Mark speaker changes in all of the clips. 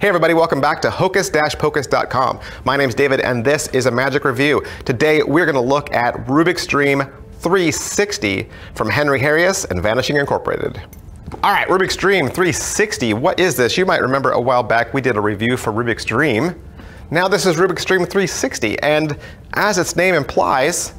Speaker 1: Hey everybody, welcome back to hocus-pocus.com. My name's David and this is a magic review. Today we're gonna look at Rubik's Dream 360 from Henry Harrius and Vanishing Incorporated. All right, Rubik's Dream 360, what is this? You might remember a while back we did a review for Rubik's Dream. Now this is Rubik's Dream 360 and as its name implies,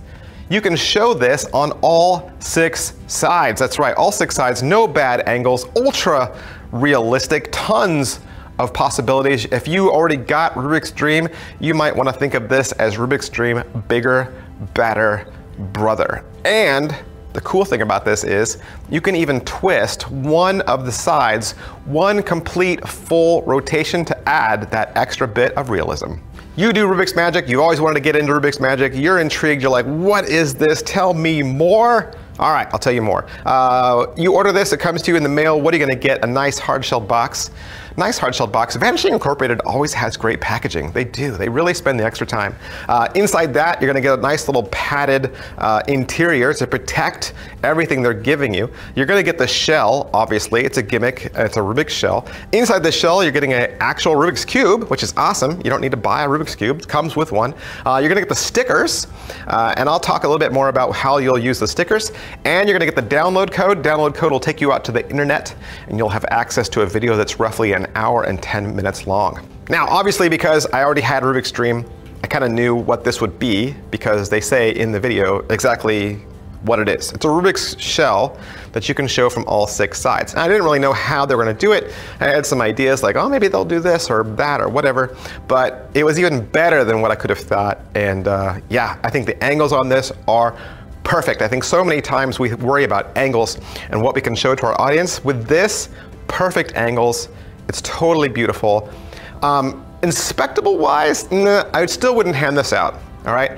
Speaker 1: you can show this on all six sides. That's right, all six sides, no bad angles, ultra realistic, tons of possibilities. If you already got Rubik's Dream, you might want to think of this as Rubik's Dream bigger, better brother. And the cool thing about this is you can even twist one of the sides, one complete full rotation to add that extra bit of realism. You do Rubik's Magic, you always wanted to get into Rubik's Magic, you're intrigued, you're like, what is this? Tell me more. All right, I'll tell you more. Uh, you order this, it comes to you in the mail. What are you gonna get? A nice hard-shelled box. Nice hard-shelled box. Vanishing Incorporated always has great packaging. They do, they really spend the extra time. Uh, inside that, you're gonna get a nice little padded uh, interior to protect everything they're giving you. You're gonna get the shell, obviously. It's a gimmick, it's a Rubik's shell. Inside the shell, you're getting an actual Rubik's Cube, which is awesome. You don't need to buy a Rubik's Cube, it comes with one. Uh, you're gonna get the stickers, uh, and I'll talk a little bit more about how you'll use the stickers. And you're gonna get the download code. Download code will take you out to the internet and you'll have access to a video that's roughly an hour and 10 minutes long. Now, obviously because I already had Rubik's Dream, I kind of knew what this would be because they say in the video exactly what it is. It's a Rubik's shell that you can show from all six sides. And I didn't really know how they were gonna do it. I had some ideas like, oh, maybe they'll do this or that or whatever, but it was even better than what I could have thought. And uh, yeah, I think the angles on this are perfect. I think so many times we worry about angles and what we can show to our audience. With this, perfect angles. It's totally beautiful. Um, inspectable wise, nah, I still wouldn't hand this out, all right?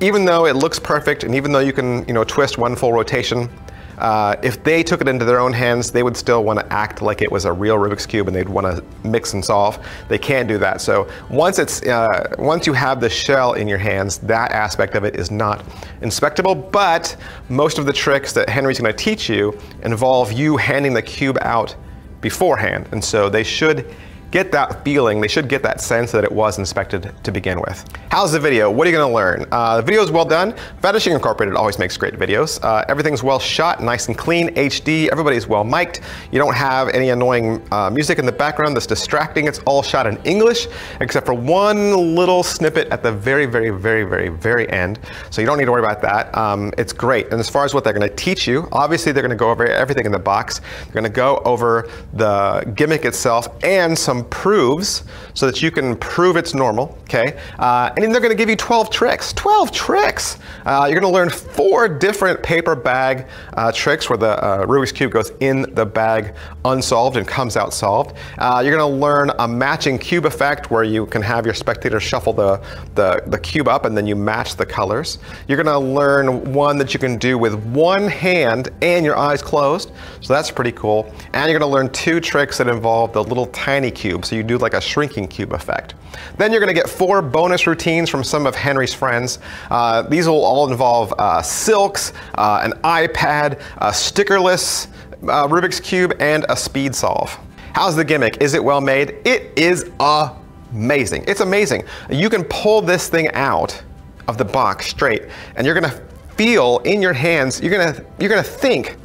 Speaker 1: Even though it looks perfect and even though you can you know, twist one full rotation, uh, if they took it into their own hands, they would still want to act like it was a real Rubik's Cube and they'd want to mix and solve. They can't do that. So once, it's, uh, once you have the shell in your hands, that aspect of it is not inspectable, but most of the tricks that Henry's going to teach you involve you handing the cube out beforehand. And so they should get that feeling, they should get that sense that it was inspected to begin with. How's the video? What are you gonna learn? Uh, the video is well done. Vanishing Incorporated always makes great videos. Uh, everything's well shot, nice and clean, HD, everybody's well mic'd. You don't have any annoying uh, music in the background that's distracting. It's all shot in English, except for one little snippet at the very, very, very, very, very end. So you don't need to worry about that. Um, it's great. And as far as what they're gonna teach you, obviously they're gonna go over everything in the box. They're gonna go over the gimmick itself and some proofs so that you can prove it's normal, okay? Uh, and then they're gonna give you 12 tricks, 12 tricks. Uh, you're gonna learn four different paper bag uh, tricks where the uh, Rubik's Cube goes in the bag unsolved and comes out solved. Uh, you're gonna learn a matching cube effect where you can have your spectator shuffle the, the, the cube up and then you match the colors. You're gonna learn one that you can do with one hand and your eyes closed, so that's pretty cool. And you're gonna learn two tricks that involve the little tiny cube cube, so you do like a shrinking cube effect. Then you're gonna get four bonus routines from some of Henry's friends. Uh, these will all involve uh, silks, uh, an iPad, a stickerless uh, Rubik's Cube, and a speed solve. How's the gimmick? Is it well made? It is amazing. It's amazing. You can pull this thing out of the box straight, and you're gonna feel in your hands, you're gonna, you're gonna think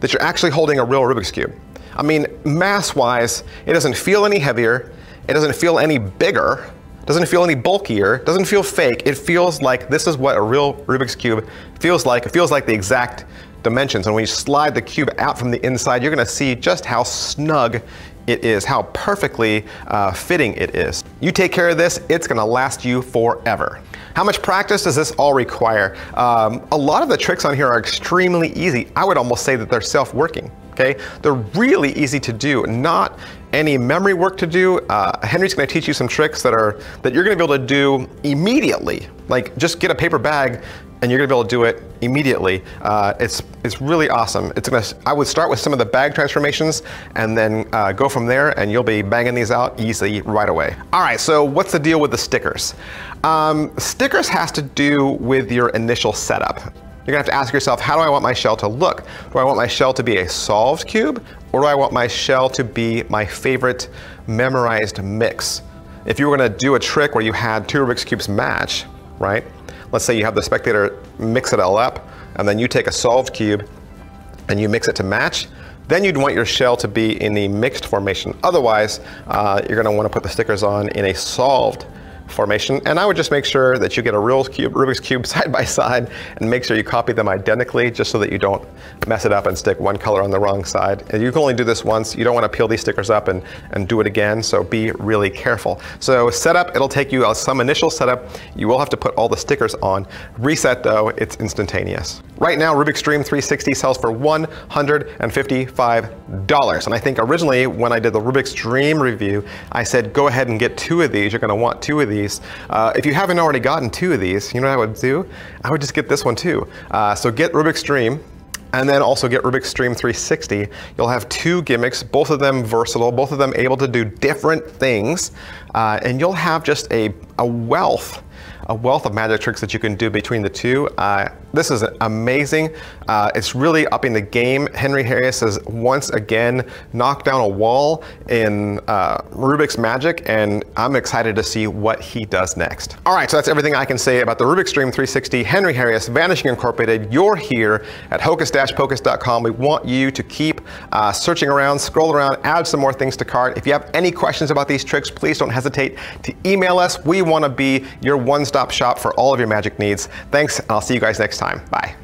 Speaker 1: that you're actually holding a real Rubik's Cube. I mean, mass-wise, it doesn't feel any heavier, it doesn't feel any bigger, doesn't feel any bulkier, doesn't feel fake. It feels like this is what a real Rubik's Cube feels like. It feels like the exact dimensions. And when you slide the cube out from the inside, you're gonna see just how snug it is, how perfectly uh, fitting it is. You take care of this, it's gonna last you forever. How much practice does this all require? Um, a lot of the tricks on here are extremely easy. I would almost say that they're self-working okay? They're really easy to do, not any memory work to do. Uh, Henry's gonna teach you some tricks that are that you're gonna be able to do immediately. Like just get a paper bag and you're gonna be able to do it immediately. Uh, it's it's really awesome. It's gonna. I would start with some of the bag transformations and then uh, go from there, and you'll be banging these out easily right away. All right. So what's the deal with the stickers? Um, stickers has to do with your initial setup. You're gonna have to ask yourself, how do I want my shell to look? Do I want my shell to be a solved cube, or do I want my shell to be my favorite memorized mix? If you were gonna do a trick where you had two Rubik's Cubes match, right? Let's say you have the spectator mix it all up, and then you take a solved cube and you mix it to match, then you'd want your shell to be in the mixed formation. Otherwise, uh, you're gonna wanna put the stickers on in a solved formation. And I would just make sure that you get a real cube, Rubik's Cube side by side and make sure you copy them identically just so that you don't mess it up and stick one color on the wrong side. And you can only do this once. You don't want to peel these stickers up and, and do it again, so be really careful. So setup, it'll take you uh, some initial setup. You will have to put all the stickers on. Reset though, it's instantaneous. Right now, Rubik's Dream 360 sells for $155. And I think originally when I did the Rubik's Dream review, I said, go ahead and get two of these. You're gonna want two of these these. Uh, if you haven't already gotten two of these, you know what I would do? I would just get this one too. Uh, so get Rubik's Dream, and then also get Rubik's Dream 360. You'll have two gimmicks, both of them versatile, both of them able to do different things, uh, and you'll have just a, a wealth a wealth of magic tricks that you can do between the two. Uh, this is amazing. Uh, it's really upping the game. Henry Harrius has once again knocked down a wall in uh, Rubik's Magic, and I'm excited to see what he does next. All right, so that's everything I can say about the Rubik's Dream 360, Henry Harrius, Vanishing Incorporated. You're here at hocus-pocus.com. We want you to keep uh, searching around, scroll around, add some more things to cart. If you have any questions about these tricks, please don't hesitate to email us. We want to be your one stop shop for all of your magic needs. Thanks, and I'll see you guys next time. Bye.